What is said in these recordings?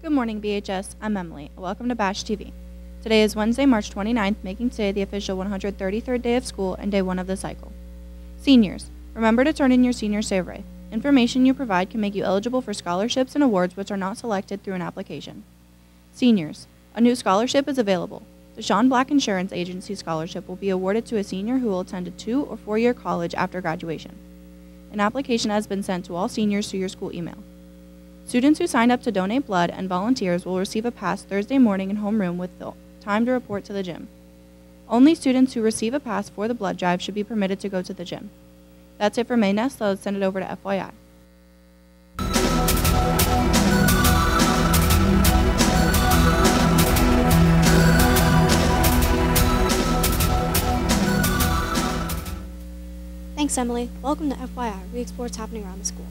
Good morning, BHS. I'm Emily. Welcome to Bash TV. Today is Wednesday, March 29th, making today the official 133rd day of school and day one of the cycle. Seniors, remember to turn in your senior survey. Information you provide can make you eligible for scholarships and awards which are not selected through an application. Seniors, a new scholarship is available. The Sean Black Insurance Agency scholarship will be awarded to a senior who will attend a two or four year college after graduation. An application has been sent to all seniors through your school email. Students who signed up to donate blood and volunteers will receive a pass Thursday morning in homeroom with the time to report to the gym. Only students who receive a pass for the blood drive should be permitted to go to the gym. That's it for May Nest, so let's send it over to FYI. Thanks, Emily. Welcome to FYI, we explore what's happening around the school.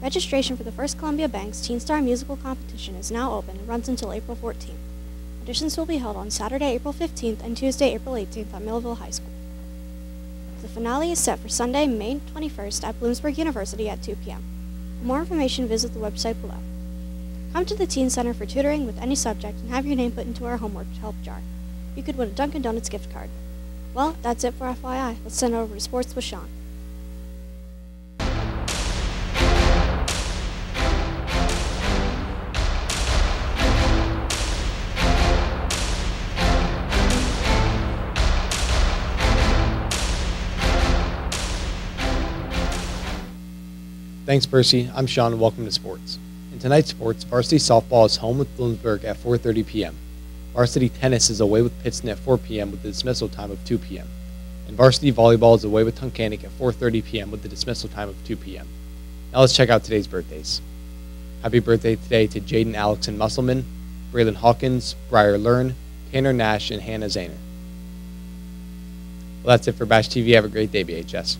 Registration for the First Columbia Banks Teen Star Musical Competition is now open and runs until April 14th. Auditions will be held on Saturday, April 15th and Tuesday, April 18th at Millville High School. The finale is set for Sunday, May 21st at Bloomsburg University at 2 p.m. For more information, visit the website below. Come to the Teen Center for tutoring with any subject and have your name put into our homework help jar. You could win a Dunkin' Donuts gift card. Well, that's it for FYI. Let's send over to Sports with Sean. Thanks, Percy. I'm Sean, and welcome to sports. In tonight's sports, varsity softball is home with Bloomsburg at 4:30 p.m. Varsity tennis is away with Pittston at 4 p.m. with the dismissal time of 2 p.m. And varsity volleyball is away with Tunkhannock at 4:30 p.m. with the dismissal time of 2 p.m. Now let's check out today's birthdays. Happy birthday today to Jaden Alex and Musselman, Braylon Hawkins, Briar Learn, Tanner Nash, and Hannah Zahner. Well, that's it for Bash TV. Have a great day, BHS.